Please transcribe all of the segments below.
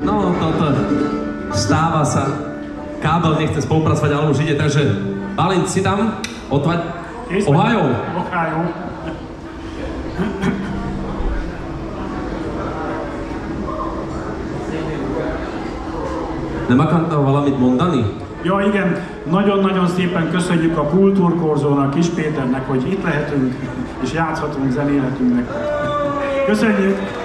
No, toto stáva sa. Kábel nechce spolupracovať, ale už ide, takže Balint, si tam? Otvať? Ohio. Ohio. Nem akartál valamit mondani? Ja igen, nagyon-nagyon szépen köszönjük a Kultúrkorzónak, Kis Péternek, hogy itt lehetünk és játszhatunk, zenélhetünk nektek. Köszönjük!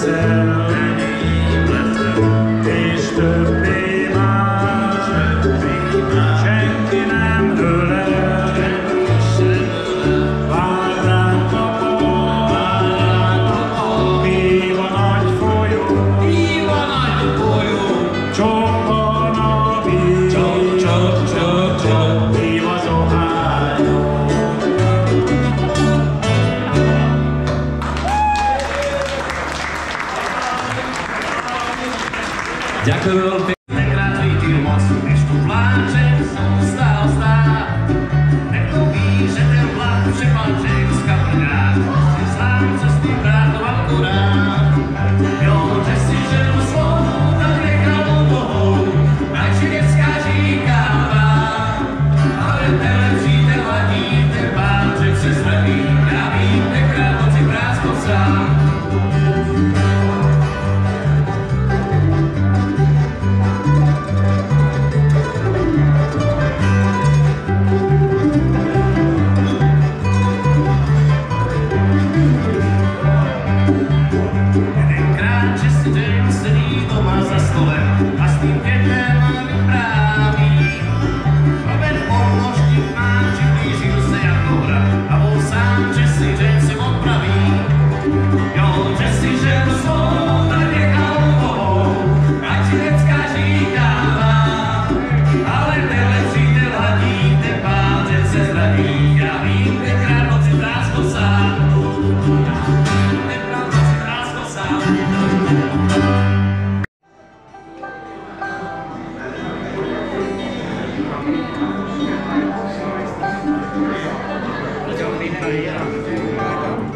said Yeah, veľmi. Gracias.